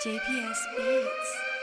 JPS Beats.